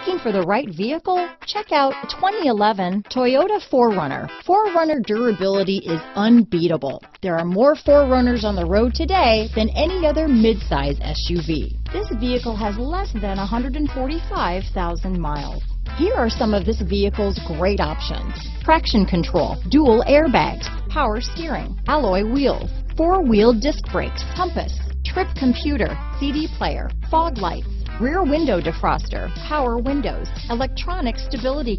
Looking for the right vehicle? Check out 2011 Toyota 4Runner. 4Runner durability is unbeatable. There are more 4Runners on the road today than any other midsize SUV. This vehicle has less than 145,000 miles. Here are some of this vehicle's great options. Traction control, dual airbags, power steering, alloy wheels, four-wheel disc brakes, compass, trip computer, CD player, fog lights, rear window defroster, power windows, electronic stability